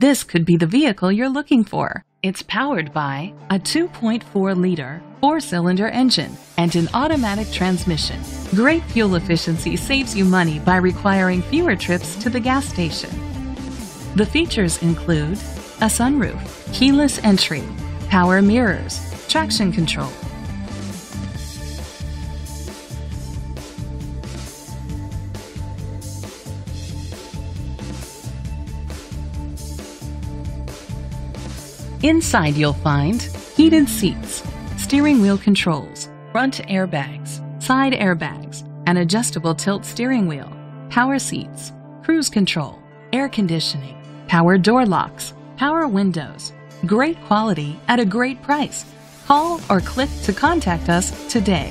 This could be the vehicle you're looking for. It's powered by a 2.4-liter four-cylinder engine and an automatic transmission. Great fuel efficiency saves you money by requiring fewer trips to the gas station. The features include a sunroof, keyless entry, power mirrors, traction control, Inside you'll find heated seats, steering wheel controls, front airbags, side airbags, an adjustable tilt steering wheel, power seats, cruise control, air conditioning, power door locks, power windows. Great quality at a great price. Call or click to contact us today.